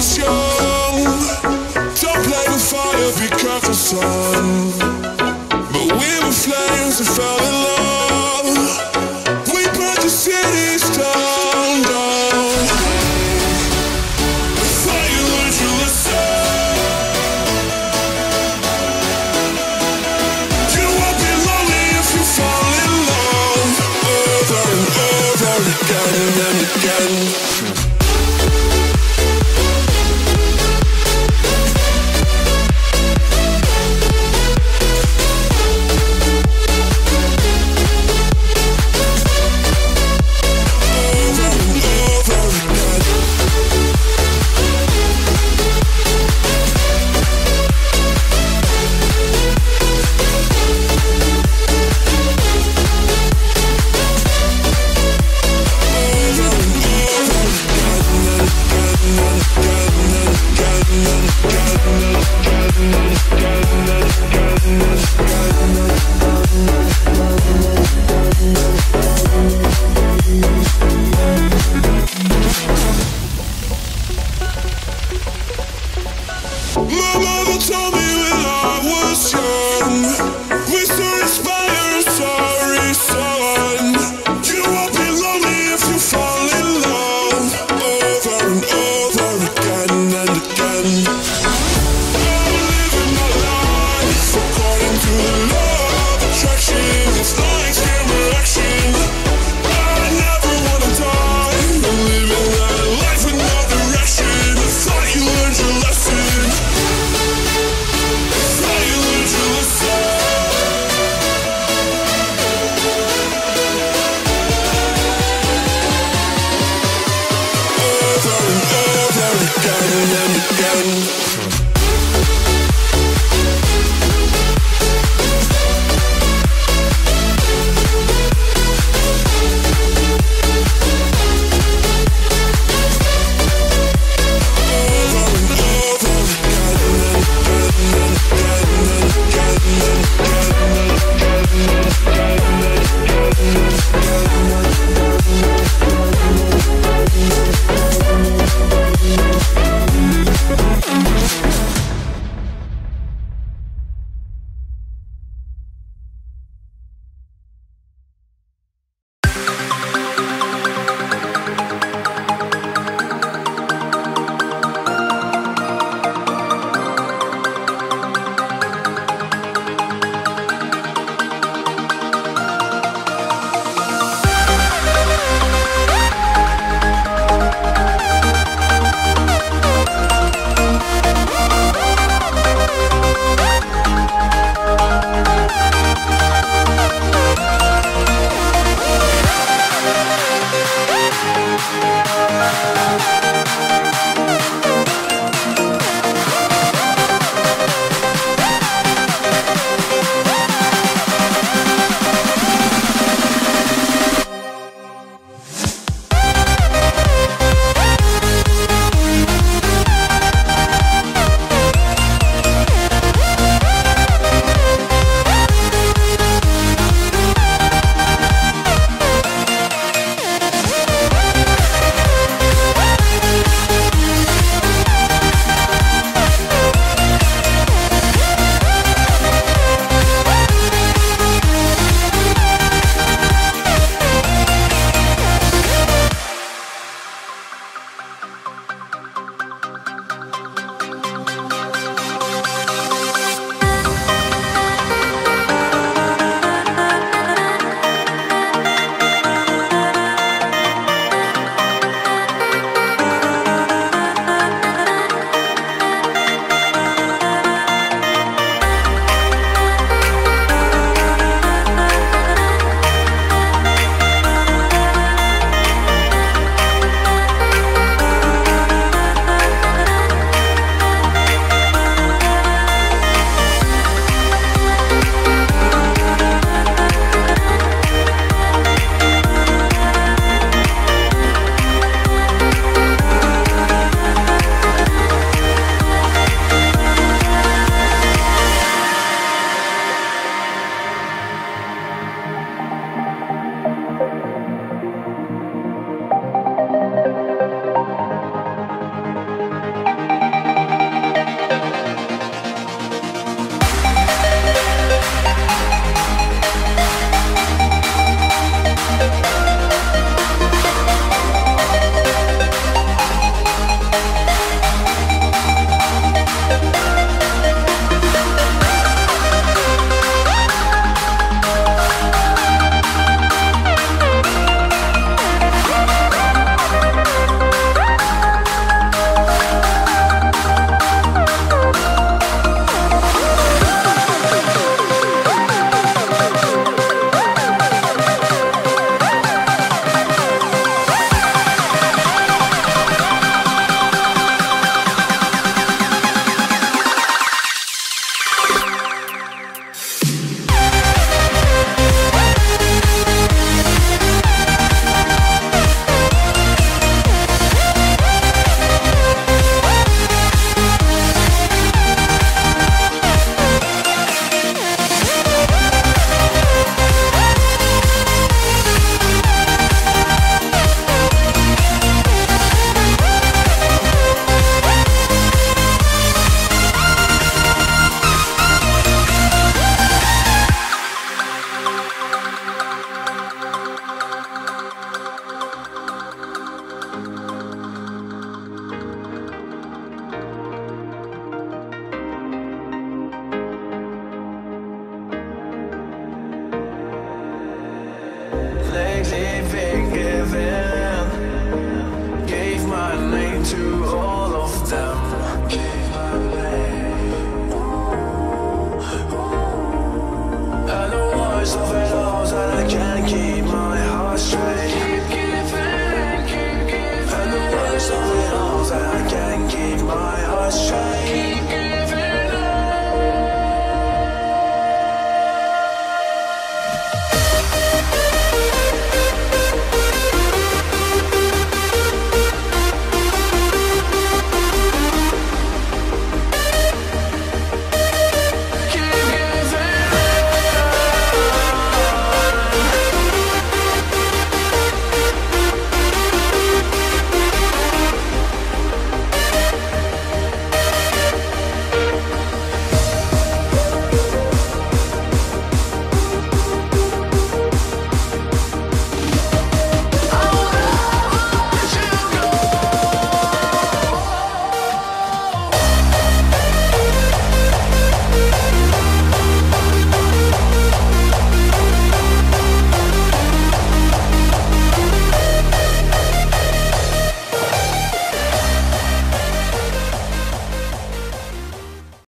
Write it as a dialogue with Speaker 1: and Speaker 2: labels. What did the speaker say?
Speaker 1: Don't play with fire, be careful, son. But we were flames that fell in love. My mama told me down, down, down.